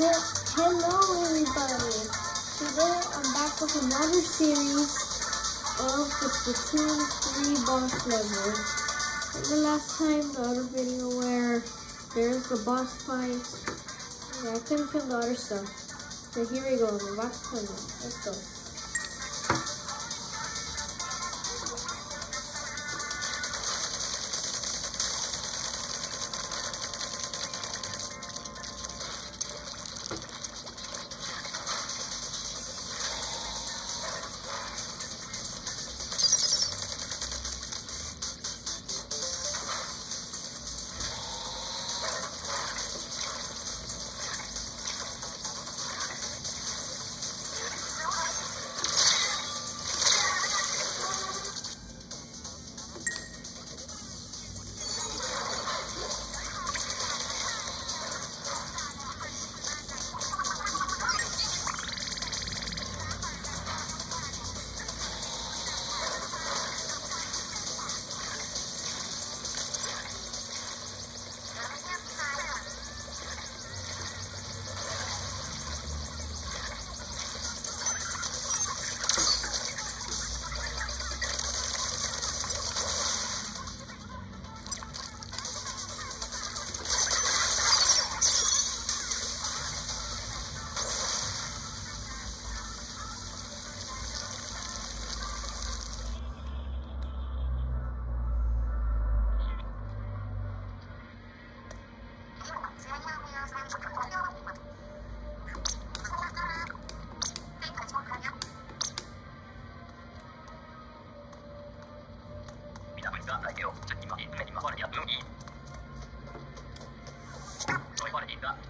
Hello everybody! Today I'm back with another series of the Splatoon 3 boss level. the last time, the other video where there's the boss fight, yeah, I couldn't film the other stuff. So here we go, we're about to play. Let's go. 手を今に目にまわれや運いい。それまでに。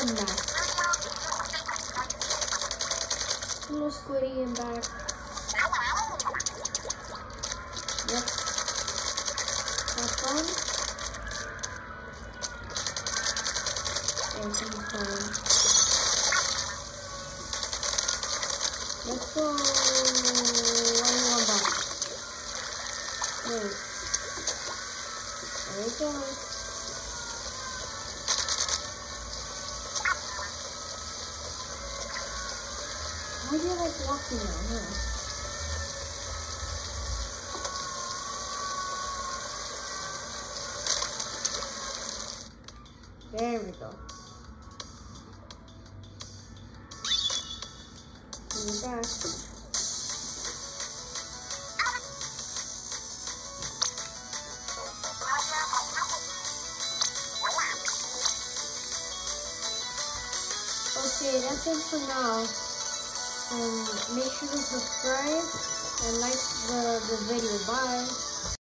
I'm back. Little squiddy and back. Yep. Have fun. Everything's fine. Let's go. One box. Wait. There it goes. Why do you like walking now, huh? There we go. It back. Okay, that's it for now. Um, make sure to subscribe and like the, the video. Bye.